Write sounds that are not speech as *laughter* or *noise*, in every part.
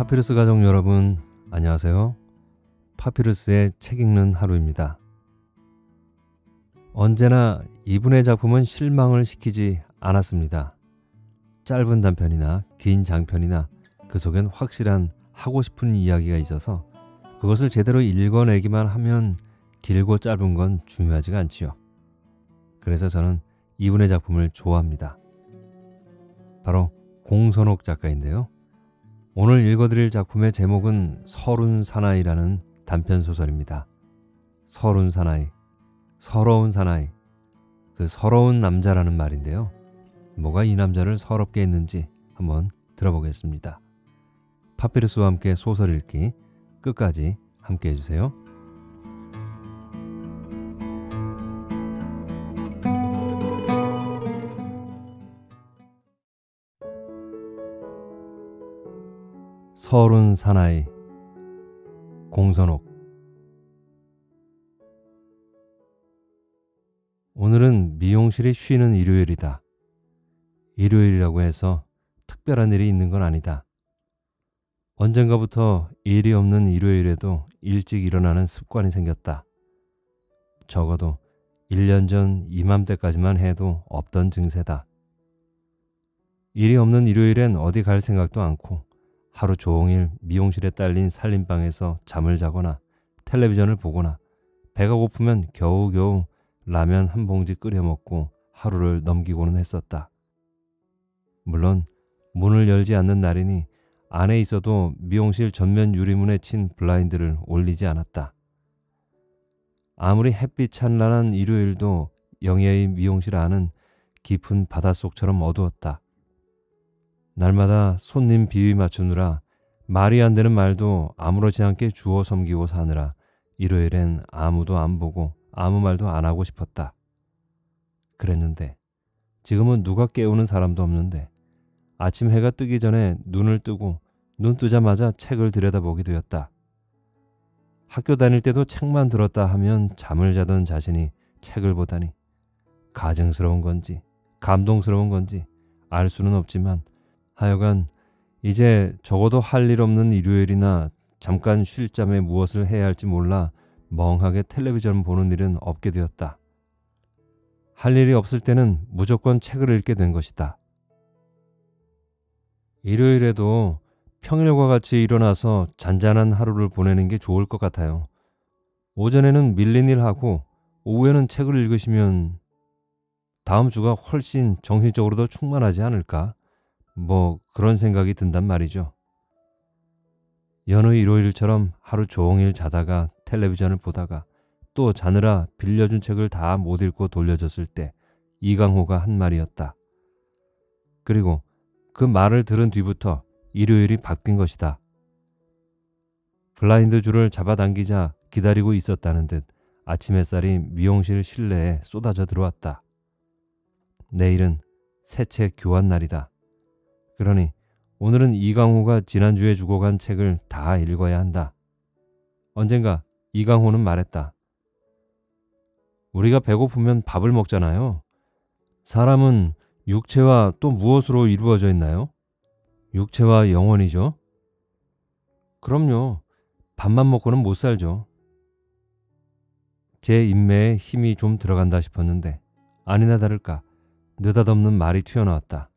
파피루스 가족 여러분, 안녕하세요. 파피루스의 책 읽는 하루입니다. 언제나 이분의 작품은 실망을 시키지 않았습니다. 짧은 단편이나 긴 장편이나 그 속엔 확실한 하고 싶은 이야기가 있어서 그것을 제대로 읽어내기만 하면 길고 짧은 건 중요하지가 않지요. 그래서 저는 이분의 작품을 좋아합니다. 바로 공선옥 작가인데요. 오늘 읽어드릴 작품의 제목은 서른 사나이라는 단편 소설입니다. 서른 사나이, 서러운 사나이, 그 서러운 남자라는 말인데요. 뭐가 이 남자를 서럽게 했는지 한번 들어보겠습니다. 파피루스와 함께 소설 읽기 끝까지 함께 해주세요. 서른 사나이 공선옥 오늘은 미용실이 쉬는 일요일이다. 일요일이라고 해서 특별한 일이 있는 건 아니다. 언젠가부터 일이 없는 일요일에도 일찍 일어나는 습관이 생겼다. 적어도 1년 전 이맘때까지만 해도 없던 증세다. 일이 없는 일요일엔 어디 갈 생각도 않고 하루 종일 미용실에 딸린 살림방에서 잠을 자거나 텔레비전을 보거나 배가 고프면 겨우겨우 라면 한 봉지 끓여 먹고 하루를 넘기고는 했었다. 물론 문을 열지 않는 날이니 안에 있어도 미용실 전면 유리문에 친 블라인드를 올리지 않았다. 아무리 햇빛 찬란한 일요일도 영예의 미용실 안은 깊은 바닷속처럼 어두웠다. 날마다 손님 비위 맞추느라 말이 안 되는 말도 아무렇지 않게 주워 섬기고 사느라 일요일엔 아무도 안 보고 아무 말도 안 하고 싶었다. 그랬는데 지금은 누가 깨우는 사람도 없는데 아침 해가 뜨기 전에 눈을 뜨고 눈 뜨자마자 책을 들여다보게 되었다. 학교 다닐 때도 책만 들었다 하면 잠을 자던 자신이 책을 보다니 가증스러운 건지 감동스러운 건지 알 수는 없지만 하여간 이제 적어도 할 일 없는 일요일이나 잠깐 쉴 잠에 무엇을 해야 할지 몰라 멍하게 텔레비전 보는 일은 없게 되었다. 할 일이 없을 때는 무조건 책을 읽게 된 것이다. 일요일에도 평일과 같이 일어나서 잔잔한 하루를 보내는 게 좋을 것 같아요. 오전에는 밀린 일 하고 오후에는 책을 읽으시면 다음 주가 훨씬 정신적으로도 충만하지 않을까? 뭐 그런 생각이 든단 말이죠. 여느 일요일처럼 하루 종일 자다가 텔레비전을 보다가 또 자느라 빌려준 책을 다 못 읽고 돌려줬을 때 이강호가 한 말이었다. 그리고 그 말을 들은 뒤부터 일요일이 바뀐 것이다. 블라인드 줄을 잡아당기자 기다리고 있었다는 듯 아침 햇살이 미용실 실내에 쏟아져 들어왔다. 내일은 새책 교환 날이다. 그러니 오늘은 이강호가 지난주에 주고 간 책을 다 읽어야 한다. 언젠가 이강호는 말했다. 우리가 배고프면 밥을 먹잖아요. 사람은 육체와 또 무엇으로 이루어져 있나요? 육체와 영혼이죠. 그럼요. 밥만 먹고는 못 살죠. 제 인매에 힘이 좀 들어간다 싶었는데 아니나 다를까 느닷없는 말이 튀어나왔다.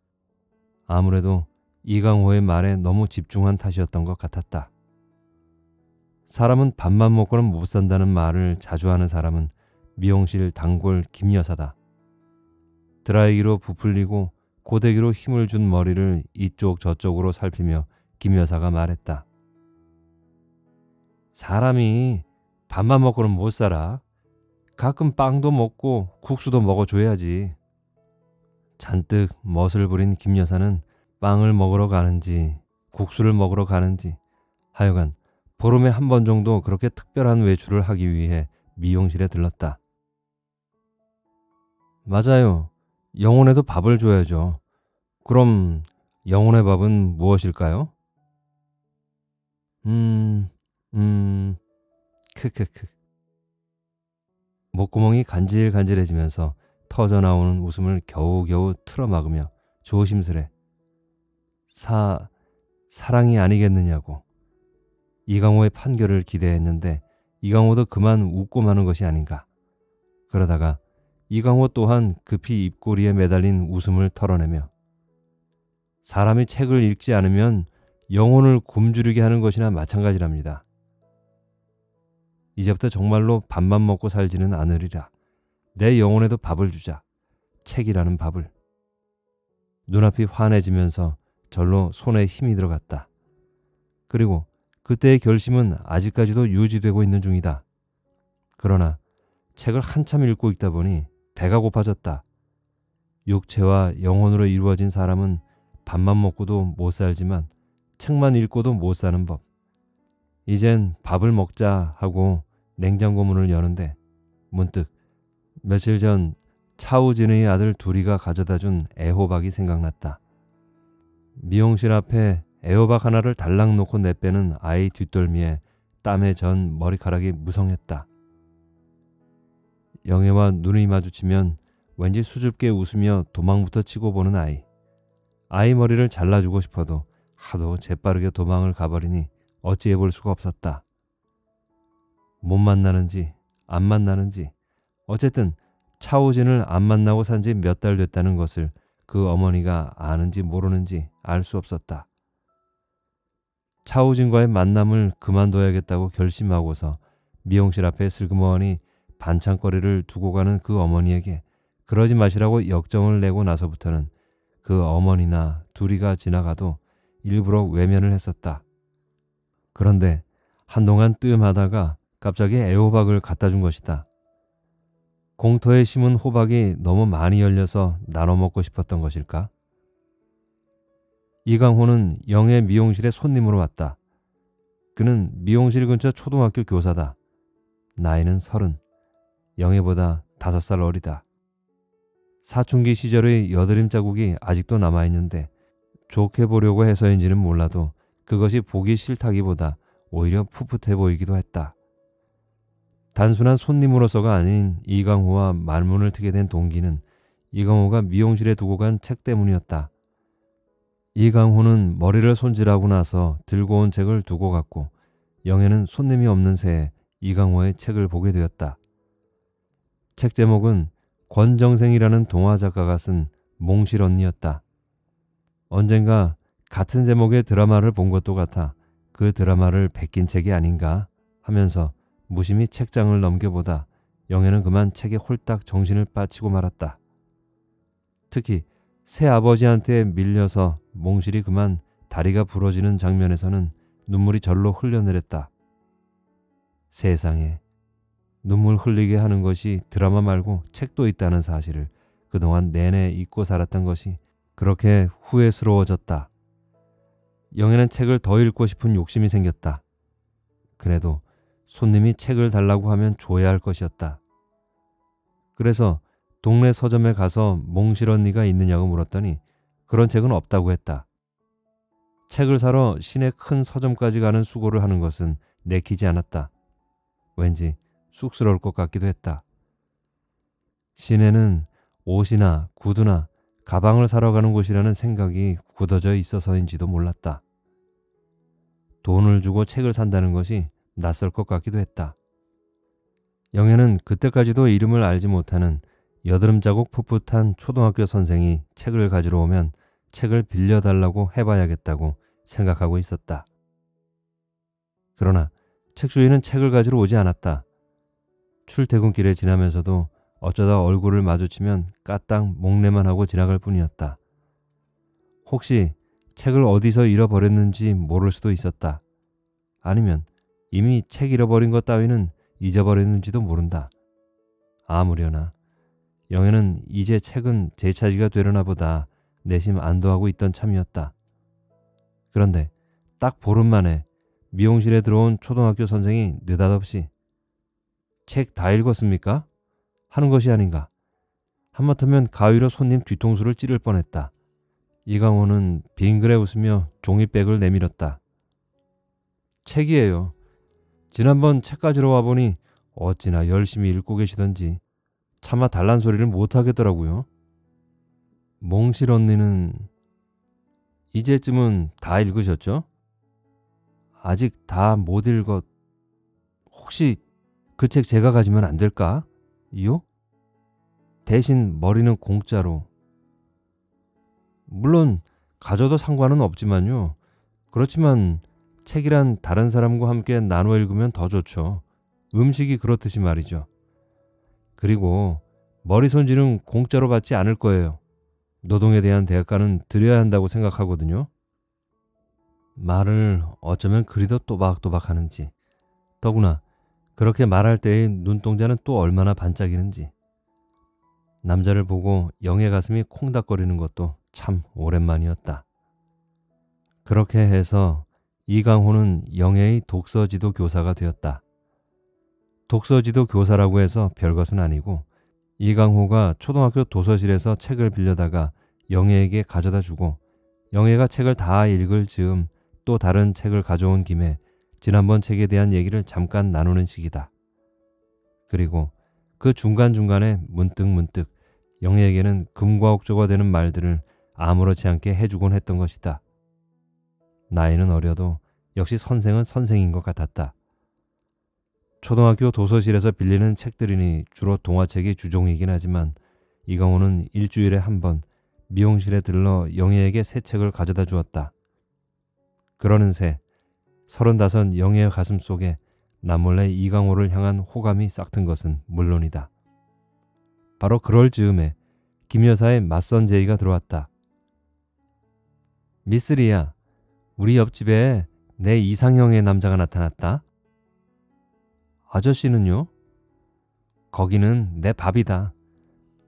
아무래도 이강호의 말에 너무 집중한 탓이었던 것 같았다. 사람은 밥만 먹고는 못 산다는 말을 자주 하는 사람은 미용실 단골 김 여사다. 드라이기로 부풀리고 고데기로 힘을 준 머리를 이쪽 저쪽으로 살피며 김 여사가 말했다. 사람이 밥만 먹고는 못 살아. 가끔 빵도 먹고 국수도 먹어줘야지. 잔뜩 멋을 부린 김 여사는 빵을 먹으러 가는지 국수를 먹으러 가는지 하여간 보름에 한 번 정도 그렇게 특별한 외출을 하기 위해 미용실에 들렀다. 맞아요. 영혼에도 밥을 줘야죠. 그럼 영혼의 밥은 무엇일까요? 음, 음, 크크크. 목구멍이 간질간질해지면서 터져나오는 웃음을 겨우겨우 틀어막으며 조심스레 사, 사랑이 아니겠느냐고 이강호의 판결을 기대했는데 이강호도 그만 웃고 마는 것이 아닌가. 그러다가 이강호 또한 급히 입꼬리에 매달린 웃음을 털어내며 사람이 책을 읽지 않으면 영혼을 굶주리게 하는 것이나 마찬가지랍니다. 이제부터 정말로 밥만 먹고 살지는 않으리라. 내 영혼에도 밥을 주자. 책이라는 밥을. 눈앞이 환해지면서 절로 손에 힘이 들어갔다. 그리고 그때의 결심은 아직까지도 유지되고 있는 중이다. 그러나 책을 한참 읽고 있다 보니 배가 고파졌다. 육체와 영혼으로 이루어진 사람은 밥만 먹고도 못 살지만 책만 읽고도 못 사는 법. 이젠 밥을 먹자 하고 냉장고 문을 여는데 문득 며칠 전 차우진의 아들 둘이가 가져다 준 애호박이 생각났다. 미용실 앞에 애호박 하나를 달랑 놓고 내빼는 아이 뒷덜미에 땀에 전 머리카락이 무성했다. 영애와 눈이 마주치면 왠지 수줍게 웃으며 도망부터 치고 보는 아이. 아이 머리를 잘라주고 싶어도 하도 재빠르게 도망을 가버리니 어찌해 볼 수가 없었다. 못 만나는지 안 만나는지 어쨌든 차오진을 안 만나고 산 지 몇 달 됐다는 것을 그 어머니가 아는지 모르는지 알 수 없었다. 차오진과의 만남을 그만둬야겠다고 결심하고서 미용실 앞에 슬그머니 반찬거리를 두고 가는 그 어머니에게 그러지 마시라고 역정을 내고 나서부터는 그 어머니나 둘이가 지나가도 일부러 외면을 했었다. 그런데 한동안 뜸하다가 갑자기 애호박을 갖다 준 것이다. 공터에 심은 호박이 너무 많이 열려서 나눠 먹고 싶었던 것일까? 이강호는 영의 미용실에 손님으로 왔다. 그는 미용실 근처 초등학교 교사다. 나이는 서른. 영애보다 다섯 살 어리다. 사춘기 시절의 여드름 자국이 아직도 남아있는데 좋게 보려고 해서인지는 몰라도 그것이 보기 싫다기보다 오히려 풋풋해 보이기도 했다. 단순한 손님으로서가 아닌 이강호와 말문을 트게 된 동기는 이강호가 미용실에 두고 간 책 때문이었다. 이강호는 머리를 손질하고 나서 들고 온 책을 두고 갔고 영애는 손님이 없는 새에 이강호의 책을 보게 되었다. 책 제목은 권정생이라는 동화 작가가 쓴 몽실 언니였다. 언젠가 같은 제목의 드라마를 본 것도 같아 그 드라마를 베낀 책이 아닌가 하면서 무심히 책장을 넘겨보다 영애는 그만 책에 홀딱 정신을 빠치고 말았다. 특히 새 아버지한테 밀려서 몽실이 그만 다리가 부러지는 장면에서는 눈물이 절로 흘려내렸다. 세상에 눈물 흘리게 하는 것이 드라마 말고 책도 있다는 사실을 그동안 내내 잊고 살았던 것이 그렇게 후회스러워졌다. 영애는 책을 더 읽고 싶은 욕심이 생겼다. 그래도 손님이 책을 달라고 하면 줘야 할 것이었다. 그래서 동네 서점에 가서 몽실 언니가 있느냐고 물었더니 그런 책은 없다고 했다. 책을 사러 시내 큰 서점까지 가는 수고를 하는 것은 내키지 않았다. 왠지 쑥스러울 것 같기도 했다. 시내는 옷이나 구두나 가방을 사러 가는 곳이라는 생각이 굳어져 있어서인지도 몰랐다. 돈을 주고 책을 산다는 것이 낯설 것 같기도 했다. 영애는 그때까지도 이름을 알지 못하는 여드름 자국 풋풋한 초등학교 선생이 책을 가지러 오면 책을 빌려달라고 해봐야겠다고 생각하고 있었다. 그러나 책 주인은 책을 가지러 오지 않았다. 출퇴근길에 지나면서도 어쩌다 얼굴을 마주치면 까딱 목례만 하고 지나갈 뿐이었다. 혹시 책을 어디서 잃어버렸는지 모를 수도 있었다. 아니면 이미 책 잃어버린 것 따위는 잊어버렸는지도 모른다. 아무려나 영애는 이제 책은 제 차지가 되려나 보다 내심 안도하고 있던 참이었다. 그런데 딱 보름 만에 미용실에 들어온 초등학교 선생이 느닷없이 책 다 읽었습니까? 하는 것이 아닌가. 한마터면 가위로 손님 뒤통수를 찌를 뻔했다. 이강호는 빙그레 웃으며 종이백을 내밀었다. 책이에요. 지난번 책 가지러 와보니 어찌나 열심히 읽고 계시던지 차마 달란 소리를 못 하겠더라고요. 몽실 언니는 이제쯤은 다 읽으셨죠? 아직 다 못 읽었. 혹시 그 책 제가 가지면 안 될까? 요? 대신 머리는 공짜로. 물론 가져도 상관은 없지만요. 그렇지만 책이란 다른 사람과 함께 나눠 읽으면 더 좋죠. 음식이 그렇듯이 말이죠. 그리고 머리 손질은 공짜로 받지 않을 거예요. 노동에 대한 대가는 드려야 한다고 생각하거든요. 말을 어쩌면 그리도 또박또박 하는지. 더구나 그렇게 말할 때의 눈동자는 또 얼마나 반짝이는지. 남자를 보고 영의 가슴이 콩닥거리는 것도 참 오랜만이었다. 그렇게 해서 이강호는 영예의 독서지도 교사가 되었다. 독서지도 교사라고 해서 별것은 아니고 이강호가 초등학교 도서실에서 책을 빌려다가 영예에게 가져다 주고 영예가 책을 다 읽을 즈음 또 다른 책을 가져온 김에 지난번 책에 대한 얘기를 잠깐 나누는 식이다. 그리고 그 중간중간에 문득문득 영예에게는 금과 옥조가 되는 말들을 아무렇지 않게 해주곤 했던 것이다. 나이는 어려도 역시 선생은 선생인 것 같았다. 초등학교 도서실에서 빌리는 책들이니 주로 동화책이 주종이긴 하지만 이강호는 일주일에 한 번 미용실에 들러 영희에게 새 책을 가져다 주었다. 그러는 새 서른다섯 영희의 가슴 속에 남몰래 이강호를 향한 호감이 싹튼 것은 물론이다. 바로 그럴 즈음에 김 여사의 맞선 제의가 들어왔다. 미쓰리야, 우리 옆집에 내 이상형의 남자가 나타났다. 아저씨는요? 거기는 내 밥이다.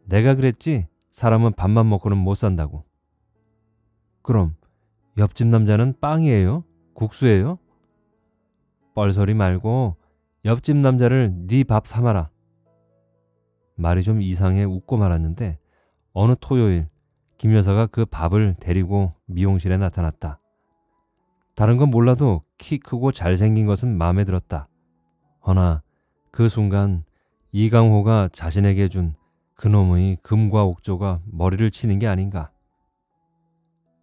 내가 그랬지 사람은 밥만 먹고는 못 산다고. 그럼 옆집 남자는 빵이에요? 국수예요? 뻘소리 말고 옆집 남자를 네 밥 삼아라. 말이 좀 이상해 웃고 말았는데 어느 토요일 김 여사가 그 밥을 데리고 미용실에 나타났다. 다른 건 몰라도 키 크고 잘생긴 것은 마음에 들었다. 허나 그 순간 이강호가 자신에게 준 그놈의 금과 옥조가 머리를 치는 게 아닌가.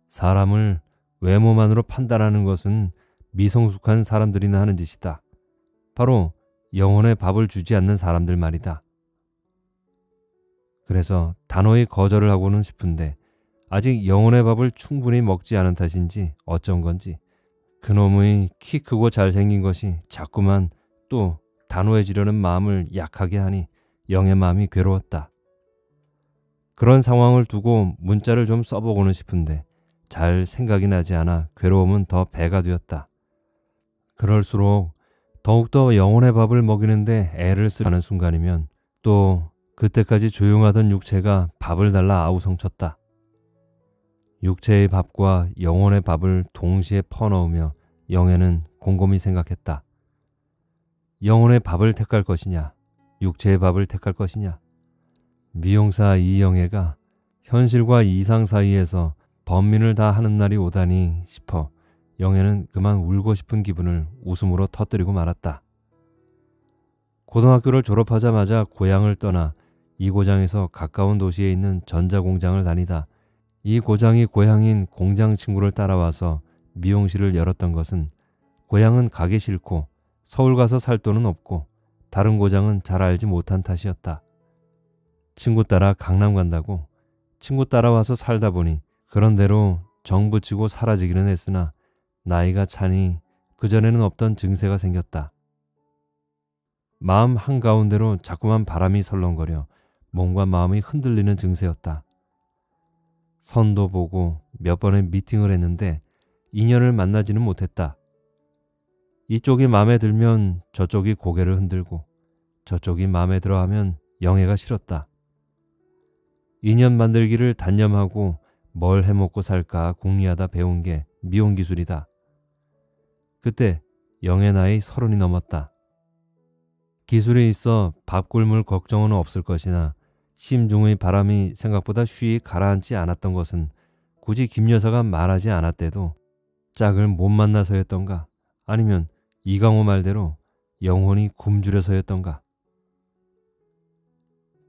사람을 외모만으로 판단하는 것은 미성숙한 사람들이나 하는 짓이다. 바로 영혼의 밥을 주지 않는 사람들 말이다. 그래서 단호히 거절을 하고는 싶은데 아직 영혼의 밥을 충분히 먹지 않은 탓인지 어쩐 건지 그놈의 키 크고 잘생긴 것이 자꾸만 또 단호해지려는 마음을 약하게 하니 영의 마음이 괴로웠다. 그런 상황을 두고 문자를 좀 써보고는 싶은데 잘 생각이 나지 않아 괴로움은 더 배가 되었다. 그럴수록 더욱더 영혼의 밥을 먹이는데 애를 쓰는 순간이면 또 그때까지 조용하던 육체가 밥을 달라 아우성쳤다. 육체의 밥과 영혼의 밥을 동시에 퍼넣으며 영애는 곰곰이 생각했다. 영혼의 밥을 택할 것이냐, 육체의 밥을 택할 것이냐. 미용사 이영애가 현실과 이상 사이에서 범민을 다 하는 날이 오다니 싶어 영애는 그만 울고 싶은 기분을 웃음으로 터뜨리고 말았다. 고등학교를 졸업하자마자 고향을 떠나 이 고장에서 가까운 도시에 있는 전자공장을 다니다 이 고장이 고향인 공장 친구를 따라와서 미용실을 열었던 것은 고향은 가기 싫고 서울 가서 살 돈은 없고 다른 고장은 잘 알지 못한 탓이었다. 친구 따라 강남 간다고 친구 따라와서 살다 보니 그런 대로 정붙이고 사라지기는 했으나 나이가 차니 그전에는 없던 증세가 생겼다. 마음 한가운데로 자꾸만 바람이 설렁거려 몸과 마음이 흔들리는 증세였다. 선도 보고 몇 번의 미팅을 했는데 인연을 만나지는 못했다. 이쪽이 마음에 들면 저쪽이 고개를 흔들고 저쪽이 마음에 들어 하면 영애가 싫었다. 인연 만들기를 단념하고 뭘 해먹고 살까 궁리하다 배운 게 미용 기술이다. 그때 영애 나이 서른이 넘었다. 기술이 있어 밥 굶을 걱정은 없을 것이나 심중의 바람이 생각보다 쉬이 가라앉지 않았던 것은 굳이 김 여사가 말하지 않았대도 짝을 못 만나서였던가 아니면 이강호 말대로 영혼이 굶주려서였던가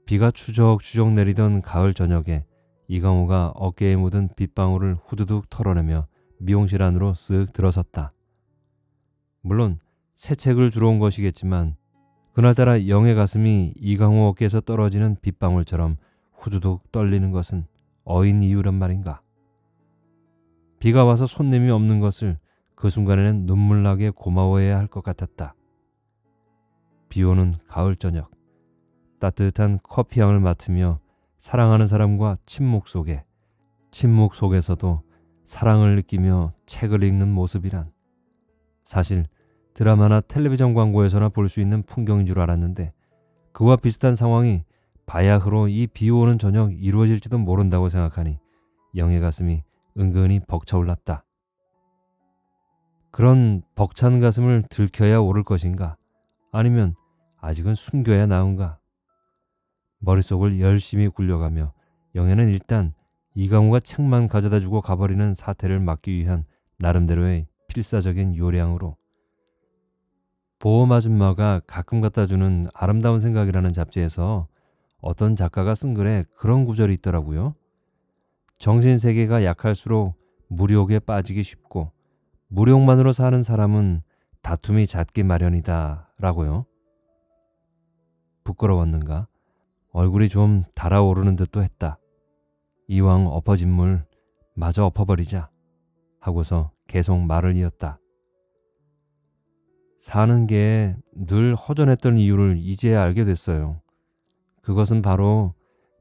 비가 추적추적 내리던 가을 저녁에 이강호가 어깨에 묻은 빗방울을 후두둑 털어내며 미용실 안으로 쓱 들어섰다. 물론 새 책을 주러 온 것이겠지만 그날따라 영의 가슴이 이강호 어깨에서 떨어지는 빗방울처럼 후두둑 떨리는 것은 어인 이유란 말인가. 비가 와서 손님이 없는 것을 그 순간에는 눈물나게 고마워해야 할 것 같았다. 비 오는 가을 저녁. 따뜻한 커피향을 맡으며 사랑하는 사람과 침묵 속에, 침묵 속에서도 사랑을 느끼며 책을 읽는 모습이란 사실 드라마나 텔레비전 광고에서나 볼 수 있는 풍경인 줄 알았는데 그와 비슷한 상황이 바야흐로 이 비 오는 저녁 이루어질지도 모른다고 생각하니 영의 가슴이 은근히 벅차올랐다. 그런 벅찬 가슴을 들켜야 오를 것인가? 아니면 아직은 숨겨야 나은가? 머릿속을 열심히 굴려가며 영애는 일단 이강우가 책만 가져다 주고 가버리는 사태를 막기 위한 나름대로의 필사적인 요량으로 보험 아줌마가 가끔 갖다 주는 아름다운 생각이라는 잡지에서 어떤 작가가 쓴 글에 그런 구절이 있더라고요. 정신 세계가 약할수록 무력에 빠지기 쉽고 무력만으로 사는 사람은 다툼이 잦기 마련이다 라고요. 부끄러웠는가? 얼굴이 좀 달아오르는 듯도 했다. 이왕 엎어진 물 마저 엎어버리자 하고서 계속 말을 이었다. 사는 게 늘 허전했던 이유를 이제야 알게 됐어요. 그것은 바로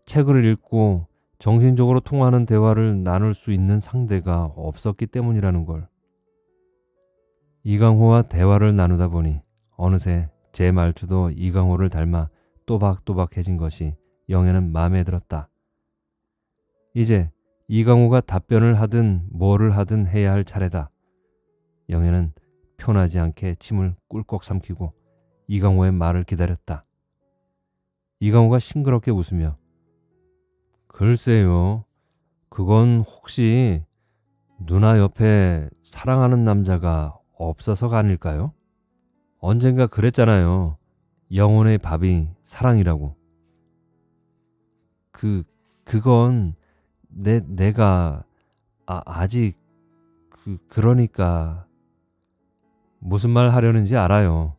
책을 읽고 정신적으로 통하는 대화를 나눌 수 있는 상대가 없었기 때문이라는 걸. 이강호와 대화를 나누다 보니 어느새 제 말투도 이강호를 닮아 또박또박해진 것이 영애는 마음에 들었다. 이제 이강호가 답변을 하든 뭐를 하든 해야 할 차례다. 영애는 편하지 않게 침을 꿀꺽 삼키고 이강호의 말을 기다렸다. 이강호가 싱그럽게 웃으며 글쎄요. 그건 혹시 누나 옆에 사랑하는 남자가 없어서가 아닐까요? 언젠가 그랬잖아요. 영혼의 밥이 사랑이라고. 그, 그건 내, 내가, 아, 아직, 그, 그러니까, 무슨 말 하려는지 알아요.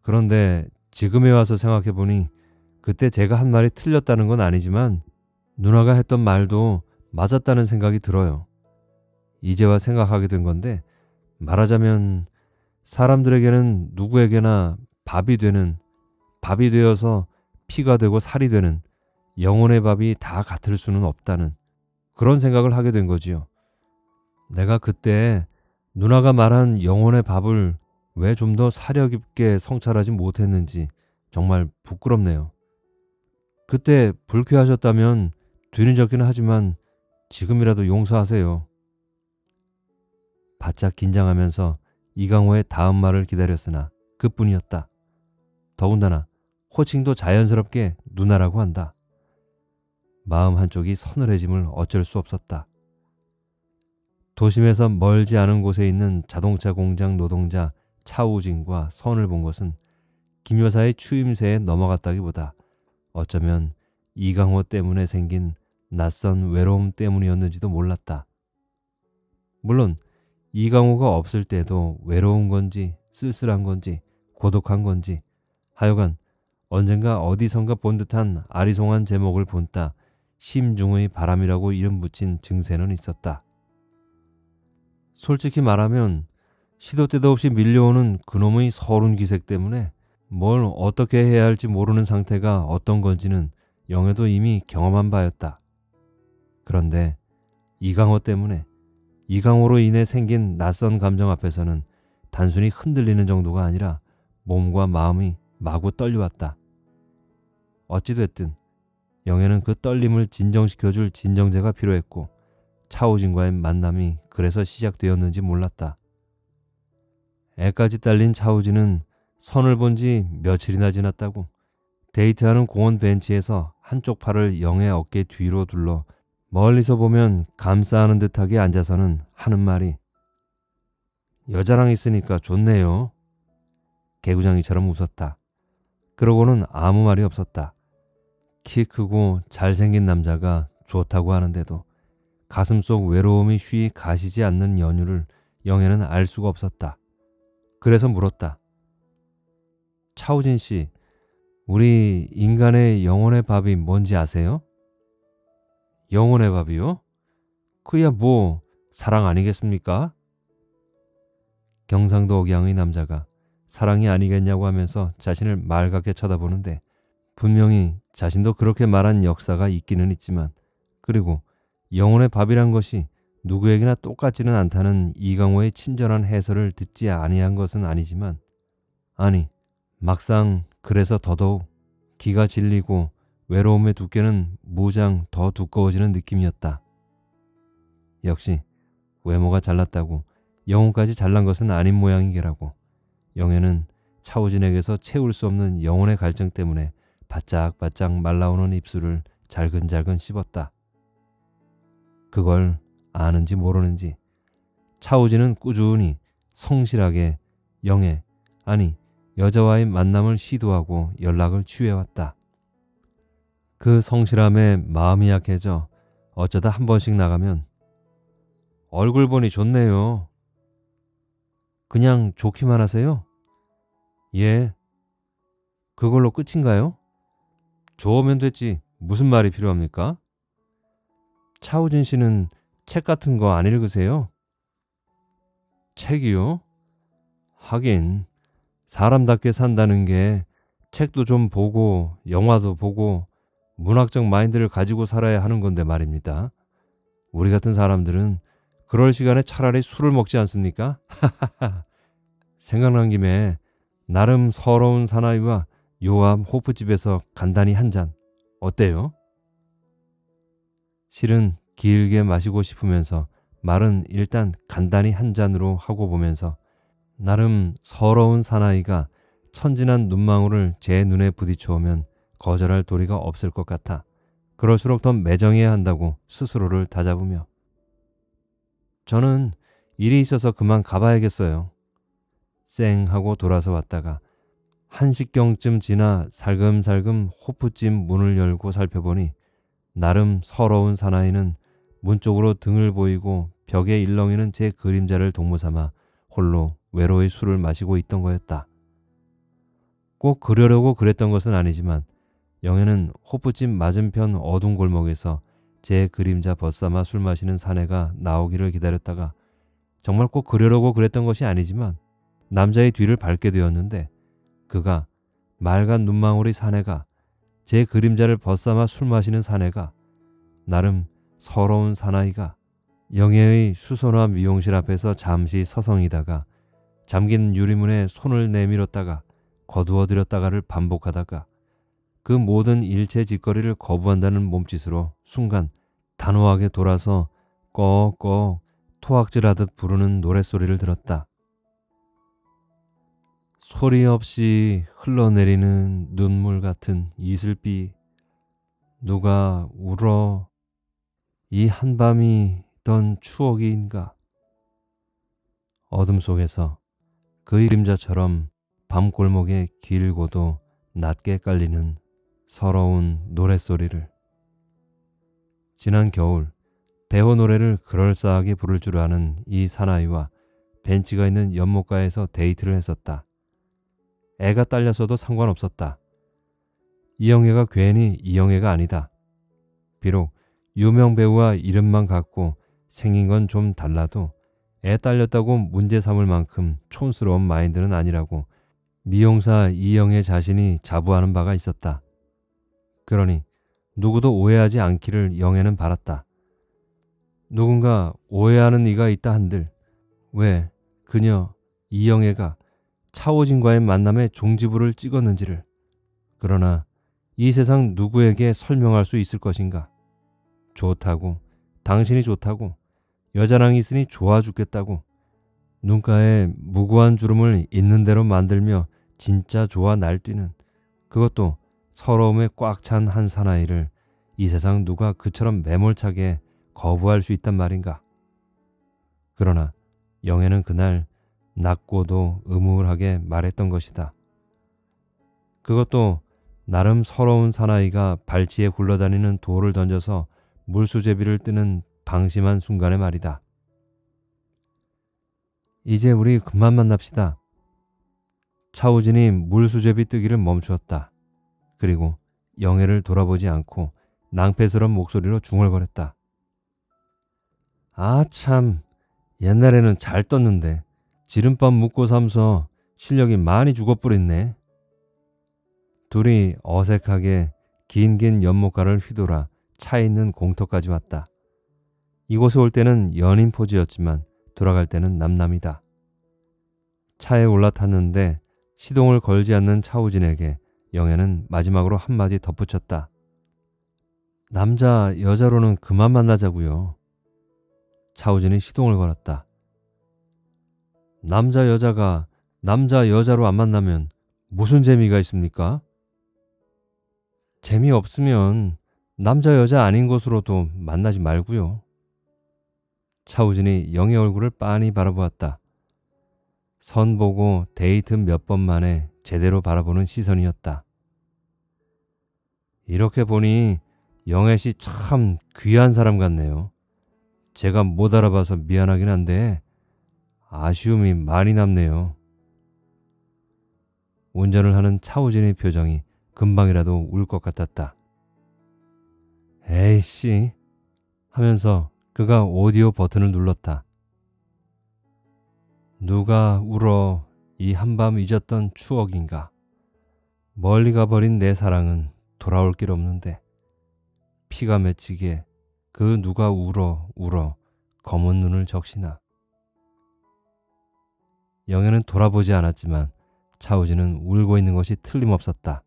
그런데 지금에 와서 생각해보니 그때 제가 한 말이 틀렸다는 건 아니지만 누나가 했던 말도 맞았다는 생각이 들어요. 이제와 생각하게 된 건데 말하자면 사람들에게는 누구에게나 밥이 되는 밥이 되어서 피가 되고 살이 되는 영혼의 밥이 다 같을 수는 없다는 그런 생각을 하게 된 거지요. 내가 그때 누나가 말한 영혼의 밥을 왜 좀 더 사려 깊게 성찰하지 못했는지 정말 부끄럽네요. 그때 불쾌하셨다면 뒤늦었기는 하지만 지금이라도 용서하세요. 바짝 긴장하면서 이강호의 다음 말을 기다렸으나 그뿐이었다. 더군다나 호칭도 자연스럽게 누나라고 한다. 마음 한쪽이 서늘해짐을 어쩔 수 없었다. 도심에서 멀지 않은 곳에 있는 자동차 공장 노동자 차우진과 선을 본 것은 김 여사의 추임새에 넘어갔다기보다 어쩌면 이강호 때문에 생긴 낯선 외로움 때문이었는지도 몰랐다. 물론 이강호가 없을 때도 외로운 건지 쓸쓸한 건지 고독한 건지 하여간 언젠가 어디선가 본 듯한 아리송한 제목을 본따 심중의 바람이라고 이름 붙인 증세는 있었다. 솔직히 말하면 시도 때도 없이 밀려오는 그놈의 서른 기색 때문에 뭘 어떻게 해야 할지 모르는 상태가 어떤 건지는 영애도 이미 경험한 바였다. 그런데 이강호 때문에 이강호로 인해 생긴 낯선 감정 앞에서는 단순히 흔들리는 정도가 아니라 몸과 마음이 마구 떨려왔다. 어찌됐든 영애는 그 떨림을 진정시켜줄 진정제가 필요했고 차우진과의 만남이 그래서 시작되었는지 몰랐다. 애까지 딸린 차우진은 선을 본 지 며칠이나 지났다고 데이트하는 공원 벤치에서 한쪽 팔을 영애 어깨 뒤로 둘러 멀리서 보면 감싸는 듯하게 앉아서는 하는 말이 여자랑 있으니까 좋네요. 개구장이처럼 웃었다. 그러고는 아무 말이 없었다. 키 크고 잘생긴 남자가 좋다고 하는데도 가슴 속 외로움이 쉬 가시지 않는 연유를 영애는 알 수가 없었다. 그래서 물었다. 차우진 씨, 우리 인간의 영혼의 밥이 뭔지 아세요? 영혼의 밥이요? 그야 뭐 사랑 아니겠습니까? 경상도 억양의 남자가 사랑이 아니겠냐고 하면서 자신을 말갛게 쳐다보는데 분명히 자신도 그렇게 말한 역사가 있기는 있지만 그리고 영혼의 밥이란 것이 누구에게나 똑같지는 않다는 이강호의 친절한 해설을 듣지 아니한 것은 아니지만 아니 막상 그래서 더더욱 기가 질리고 외로움의 두께는 무장 더 두꺼워지는 느낌이었다. 역시 외모가 잘났다고 영혼까지 잘난 것은 아닌 모양이게라고 영애는 차우진에게서 채울 수 없는 영혼의 갈증 때문에 바짝바짝 말라오는 입술을 잘근잘근 씹었다. 그걸 아는지 모르는지 차우진은 꾸준히 성실하게 영애 아니 여자와의 만남을 시도하고 연락을 취해왔다. 그 성실함에 마음이 약해져 어쩌다 한 번씩 나가면 얼굴 보니 좋네요. 그냥 좋기만 하세요? 예. 그걸로 끝인가요? 좋으면 됐지. 무슨 말이 필요합니까? 차우진 씨는 책 같은 거 안 읽으세요? 책이요? 하긴 사람답게 산다는 게 책도 좀 보고 영화도 보고 문학적 마인드를 가지고 살아야 하는 건데 말입니다. 우리 같은 사람들은 그럴 시간에 차라리 술을 먹지 않습니까? 생각난 김에 나름 서러운 사나이와 요암 호프집에서 간단히 한 잔 어때요? 실은 길게 마시고 싶으면서 말은 일단 간단히 한 잔으로 하고 보면서 나름 서러운 사나이가 천진한 눈망울을 제 눈에 부딪혀오면 거절할 도리가 없을 것 같아 그럴수록 더 매정해야 한다고 스스로를 다잡으며 저는 일이 있어서 그만 가봐야겠어요. 쌩 하고 돌아서 왔다가 한식경쯤 지나 살금살금 호프집 문을 열고 살펴보니 나름 서러운 사나이는 문 쪽으로 등을 보이고 벽에 일렁이는 제 그림자를 동무삼아 홀로 외로이 술을 마시고 있던 거였다. 꼭 그러려고 그랬던 것은 아니지만 영애는 호프집 맞은편 어두운 골목에서 제 그림자 벗삼아 술 마시는 사내가 나오기를 기다렸다가 정말 꼭 그러려고 그랬던 것이 아니지만 남자의 뒤를 밟게 되었는데 그가 맑은 눈망울의 사내가 제 그림자를 벗삼아 술 마시는 사내가 나름 서러운 사나이가 영애의 수선화 미용실 앞에서 잠시 서성이다가 잠긴 유리문에 손을 내밀었다가 거두어 들였다가를 반복하다가 그 모든 일체 짓거리를 거부한다는 몸짓으로 순간 단호하게 돌아서 꺼꺼 토악질하듯 부르는 노랫소리를 들었다. 소리 없이 흘러내리는 눈물 같은 이슬비 누가 울어 이 한밤이 던 추억인가 어둠 속에서 그 그림자처럼 밤골목에 길고도 낮게 깔리는 서러운 노랫소리를 지난 겨울 대호 노래를 그럴싸하게 부를 줄 아는 이 사나이와 벤치가 있는 연못가에서 데이트를 했었다. 애가 딸려서도 상관없었다. 이영애가 괜히 이영애가 아니다. 비록 유명 배우와 이름만 같고 생긴 건 좀 달라도 애 딸렸다고 문제 삼을 만큼 촌스러운 마인드는 아니라고 미용사 이영애 자신이 자부하는 바가 있었다. 그러니 누구도 오해하지 않기를 영애는 바랐다. 누군가 오해하는 이가 있다 한들 왜 그녀 이영애가 차오진과의 만남에 종지부를 찍었는지를 그러나 이 세상 누구에게 설명할 수 있을 것인가? 좋다고 당신이 좋다고 여자랑 있으니 좋아 죽겠다고 눈가에 무고한 주름을 있는 대로 만들며 진짜 좋아 날뛰는 그것도 서러움에 꽉 찬 한 사나이를 이 세상 누가 그처럼 매몰차게 거부할 수 있단 말인가? 그러나 영애는 그날 낮고도 음울하게 말했던 것이다. 그것도 나름 서러운 사나이가 발치에 굴러다니는 돌을 던져서 물수제비를 뜨는 방심한 순간의 말이다. 이제 우리 그만 만납시다. 차우진이 물수제비 뜨기를 멈추었다. 그리고 영애를 돌아보지 않고 낭패스러운 목소리로 중얼거렸다. 아, 참. 옛날에는 잘 떴는데 지름밥 묵고 삼서 실력이 많이 죽어버렸네. 둘이 어색하게 긴긴 연못가를 휘돌아 차 있는 공터까지 왔다. 이곳에 올 때는 연인 포즈였지만 돌아갈 때는 남남이다. 차에 올라탔는데 시동을 걸지 않는 차우진에게 영애는 마지막으로 한마디 덧붙였다. 남자, 여자로는 그만 만나자고요. 차우진이 시동을 걸었다. 남자, 여자가 남자, 여자로 안 만나면 무슨 재미가 있습니까? 재미없으면 남자, 여자 아닌 것으로도 만나지 말고요. 차우진이 영의 얼굴을 빤히 바라보았다. 선 보고 데이트 몇 번 만에 제대로 바라보는 시선이었다. 이렇게 보니 영애 씨 참 귀한 사람 같네요. 제가 못 알아봐서 미안하긴 한데 아쉬움이 많이 남네요. 운전을 하는 차우진의 표정이 금방이라도 울 것 같았다. 에이씨 하면서 그가 오디오 버튼을 눌렀다. 누가 울어 이 한밤 잊었던 추억인가. 멀리 가버린 내 사랑은 돌아올 길 없는데 피가 맺히게 그 누가 울어 울어 검은 눈을 적시나. 영애는 돌아보지 않았지만 차우진은 울고 있는 것이 틀림없었다.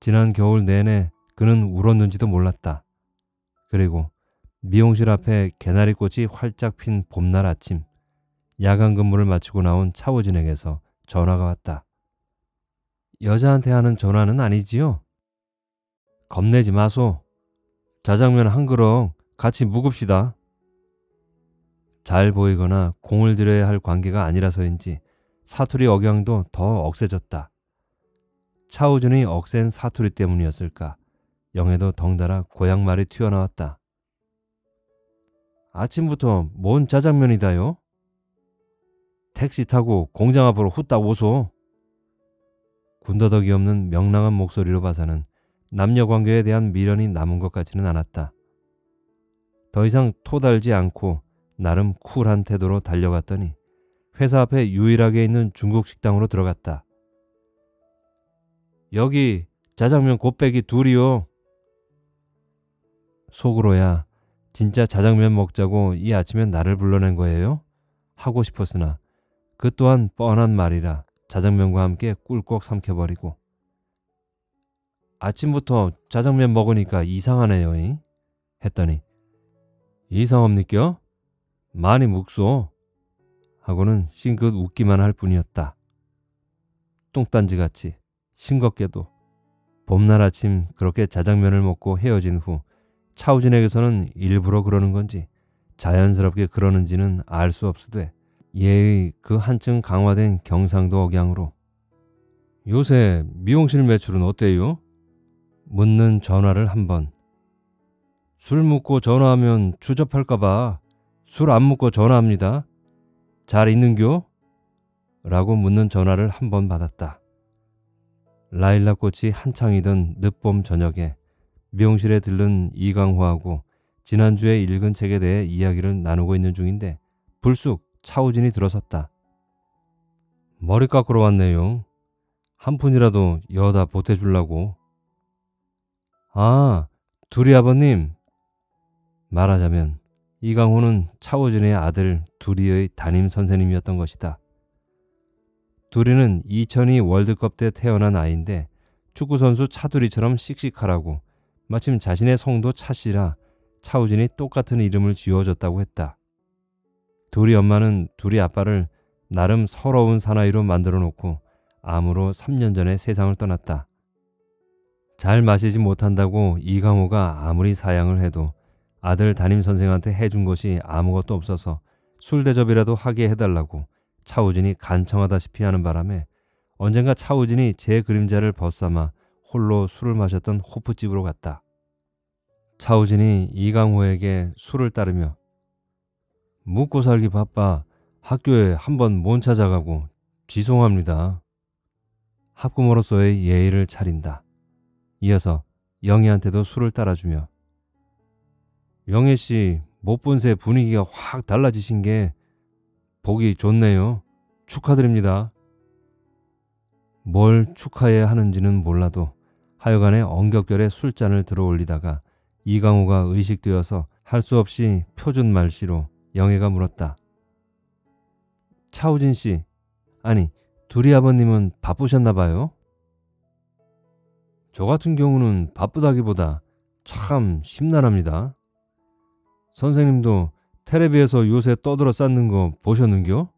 지난 겨울 내내 그는 울었는지도 몰랐다. 그리고 미용실 앞에 개나리꽃이 활짝 핀 봄날 아침 야간 근무를 마치고 나온 차우진에게서 전화가 왔다. 여자한테 하는 전화는 아니지요? 겁내지 마소. 자장면 한 그릇 같이 묵읍시다. 잘 보이거나 공을 들여야 할 관계가 아니라서인지 사투리 억양도 더 억세졌다. 차우준이 억센 사투리 때문이었을까. 영애도 덩달아 고향 말이 튀어나왔다. 아침부터 뭔 짜장면이다요? 택시 타고 공장 앞으로 후딱 오소. 군더더기 없는 명랑한 목소리로 봐서는 남녀 관계에 대한 미련이 남은 것 같지는 않았다. 더 이상 토달지 않고 나름 쿨한 태도로 달려갔더니 회사 앞에 유일하게 있는 중국 식당으로 들어갔다. 여기 자장면 곱빼기 둘이요. 속으로야 진짜 자장면 먹자고 이 아침에 나를 불러낸 거예요? 하고 싶었으나 그 또한 뻔한 말이라 자장면과 함께 꿀꺽 삼켜버리고 아침부터 짜장면 먹으니까 이상하네요. 이? 했더니 이상합니까? 많이 묵소. 하고는 싱긋 웃기만 할 뿐이었다. 똥단지같이 싱겁게도 봄날 아침 그렇게 자장면을 먹고 헤어진 후 차우진에게서는 일부러 그러는 건지 자연스럽게 그러는지는 알 수 없으되 예의 그 한층 강화된 경상도 억양으로 요새 미용실 매출은 어때요? 묻는 전화를 한 번. 술 묻고 전화하면 추접할까봐 술 안 묻고 전화합니다. 잘 있는겨? 라고 묻는 전화를 한 번 받았다. 라일락 꽃이 한창이던 늦봄 저녁에 미용실에 들른 이강호하고 지난주에 읽은 책에 대해 이야기를 나누고 있는 중인데 불쑥 차우진이 들어섰다. 머리 깎으러 왔네요. 한 푼이라도 여다 보태주려고. 아, 둘이 아버님. 말하자면 이강호는 차우진의 아들 두리의 담임 선생님이었던 것이다. 두리는 2002 월드컵 때 태어난 아이인데 축구선수 차두리처럼 씩씩하라고 마침 자신의 성도 차 씨라 차우진이 똑같은 이름을 지어줬다고 했다. 둘이 엄마는 둘이 아빠를 나름 서러운 사나이로 만들어 놓고 암으로 3년 전에 세상을 떠났다. 잘 마시지 못한다고 이강호가 아무리 사양을 해도 아들 담임 선생한테 해준 것이 아무것도 없어서 술 대접이라도 하게 해달라고 차우진이 간청하다시피 하는 바람에 언젠가 차우진이 제 그림자를 벗삼아 홀로 술을 마셨던 호프집으로 갔다. 차우진이 이강호에게 술을 따르며 묵고 살기 바빠 학교에 한 번 못 찾아가고 죄송합니다. 학부모로서의 예의를 차린다. 이어서 영희한테도 술을 따라주며 영애 씨못 본 새 분위기가 확 달라지신 게 보기 좋네요. 축하드립니다. 뭘 축하해야 하는지는 몰라도 하여간에 엉겹결에 술잔을 들어 올리다가 이강호가 의식되어서 할 수 없이 표준 말씨로 영애가 물었다. 차우진 씨, 아니 둘이 아버님은 바쁘셨나 봐요? 저 같은 경우는 바쁘다기보다 참 심란합니다. 선생님도 텔레비에서 요새 떠들어 쌓는 거 보셨는겨?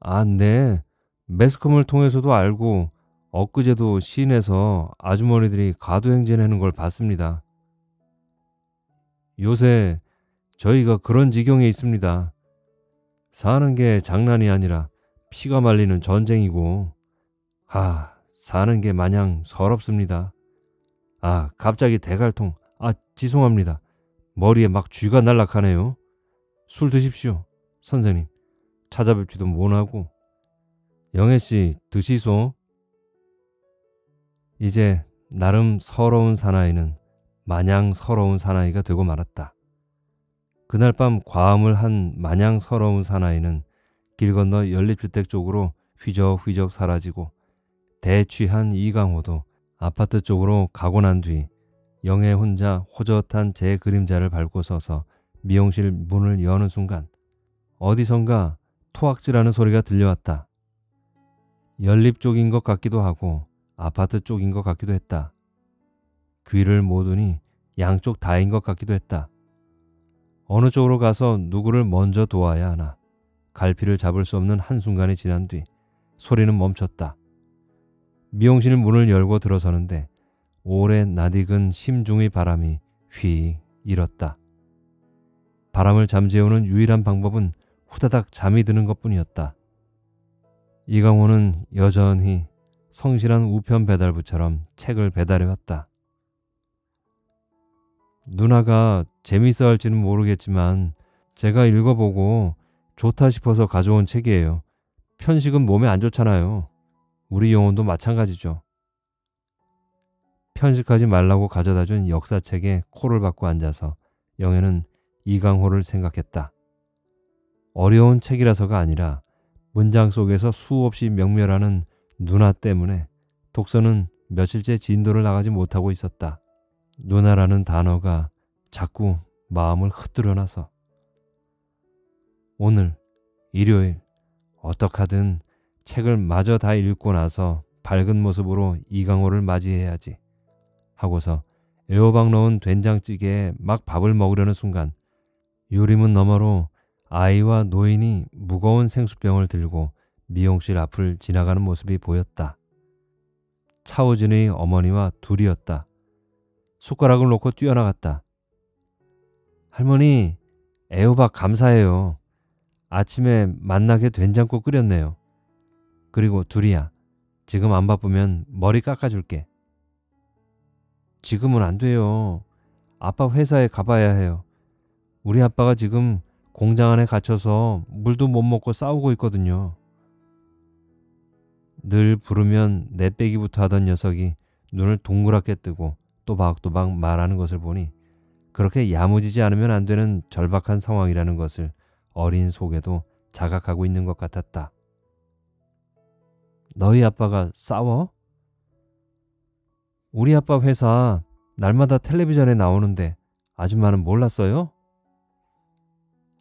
아, 네. 매스컴을 통해서도 알고 엊그제도 시내에서 아주머니들이 가도행진하는 걸 봤습니다. 요새 저희가 그런 지경에 있습니다. 사는 게 장난이 아니라 피가 말리는 전쟁이고, 아, 사는 게 마냥 서럽습니다. 아, 갑자기 대갈통. 아, 죄송합니다. 머리에 막 쥐가 날락하네요. 술 드십시오, 선생님. 찾아뵙지도 못하고. 영애 씨, 드시소. 이제 나름 서러운 사나이는 마냥 서러운 사나이가 되고 말았다. 그날 밤 과음을 한 마냥 서러운 사나이는 길 건너 연립주택 쪽으로 휘적휘적 사라지고 대취한 이강호도 아파트 쪽으로 가고 난 뒤 영애 혼자 호젓한 제 그림자를 밟고 서서 미용실 문을 여는 순간 어디선가 토악질하는 소리가 들려왔다. 연립 쪽인 것 같기도 하고 아파트 쪽인 것 같기도 했다. 귀를 모으니 양쪽 다인 것 같기도 했다. 어느 쪽으로 가서 누구를 먼저 도와야 하나. 갈피를 잡을 수 없는 한순간이 지난 뒤 소리는 멈췄다. 미용실 문을 열고 들어서는데 오래 낯익은 심중의 바람이 휘 일었다. 바람을 잠재우는 유일한 방법은 후다닥 잠이 드는 것 뿐이었다. 이강호는 여전히 성실한 우편 배달부처럼 책을 배달해왔다. 누나가 재밌어 할지는 모르겠지만 제가 읽어보고 좋다 싶어서 가져온 책이에요. 편식은 몸에 안 좋잖아요. 우리 영혼도 마찬가지죠. 편식하지 말라고 가져다 준 역사책에 코를 박고 앉아서 영애는 이강호를 생각했다. 어려운 책이라서가 아니라 문장 속에서 수없이 명멸하는 누나 때문에 독서는 며칠째 진도를 나가지 못하고 있었다. 누나라는 단어가 자꾸 마음을 흩뜨려놔서 오늘 일요일 어떡하든 책을 마저 다 읽고 나서 밝은 모습으로 이강호를 맞이해야지 하고서 애호박 넣은 된장찌개에 막 밥을 먹으려는 순간 유리문 너머로 아이와 노인이 무거운 생수병을 들고 미용실 앞을 지나가는 모습이 보였다. 차우진의 어머니와 둘이었다. 숟가락을 놓고 뛰어나갔다. 할머니, 애호박 감사해요. 아침에 만나게 된장국 끓였네요. 그리고 둘이야. 지금 안 바쁘면 머리 깎아줄게. 지금은 안 돼요. 아빠 회사에 가봐야 해요. 우리 아빠가 지금 공장 안에 갇혀서 물도 못 먹고 싸우고 있거든요. 늘 부르면 내 빼기부터 하던 녀석이 눈을 동그랗게 뜨고 또박또박 말하는 것을 보니 그렇게 야무지지 않으면 안 되는 절박한 상황이라는 것을 어린 속에도 자각하고 있는 것 같았다. 너희 아빠가 싸워? 우리 아빠 회사 날마다 텔레비전에 나오는데 아줌마는 몰랐어요?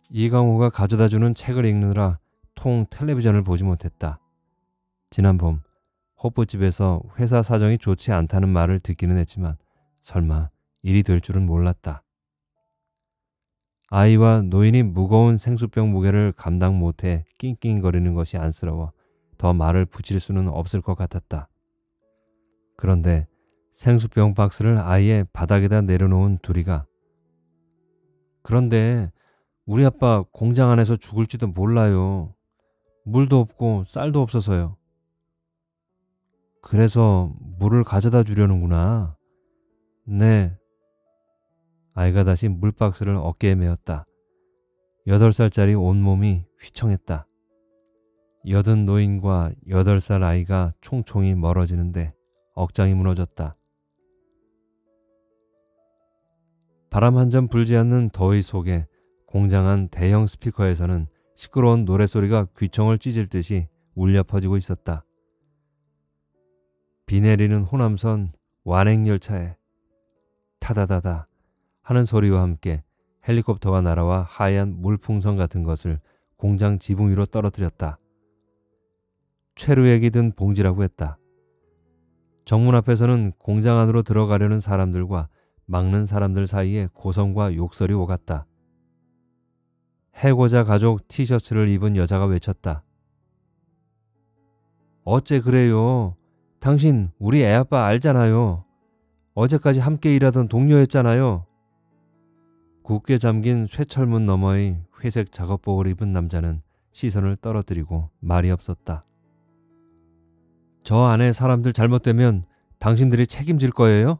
이강호가 가져다 주는 책을 읽느라 통 텔레비전을 보지 못했다. 지난 봄 호프집에서 회사 사정이 좋지 않다는 말을 듣기는 했지만 설마 일이 될 줄은 몰랐다. 아이와 노인이 무거운 생수병 무게를 감당 못해 낑낑거리는 것이 안쓰러워 더 말을 붙일 수는 없을 것 같았다. 그런데 생수병 박스를 아예 바닥에다 내려놓은 둘이가 그런데 우리 아빠 공장 안에서 죽을지도 몰라요. 물도 없고 쌀도 없어서요. 그래서 물을 가져다 주려는구나. 네. 아이가 다시 물박스를 어깨에 메었다. 여덟 살짜리 온몸이 휘청했다. 여든 노인과 여덟 살 아이가 총총히 멀어지는데 억장이 무너졌다. 바람 한 점 불지 않는 더위 속에 공장한 대형 스피커에서는 시끄러운 노래소리가 귀청을 찢을 듯이 울려 퍼지고 있었다. 비 내리는 호남선 완행열차에 타다다다 하는 소리와 함께 헬리콥터가 날아와 하얀 물풍선 같은 것을 공장 지붕 위로 떨어뜨렸다. 최루액이 든 봉지라고 했다. 정문 앞에서는 공장 안으로 들어가려는 사람들과 막는 사람들 사이에 고성과 욕설이 오갔다. 해고자 가족 티셔츠를 입은 여자가 외쳤다. 어째 그래요? 당신 우리 애아빠 알잖아요. 어제까지 함께 일하던 동료였잖아요. 굳게 잠긴 쇠철문 너머의 회색 작업복을 입은 남자는 시선을 떨어뜨리고 말이 없었다. 저 안에 사람들 잘못되면 당신들이 책임질 거예요?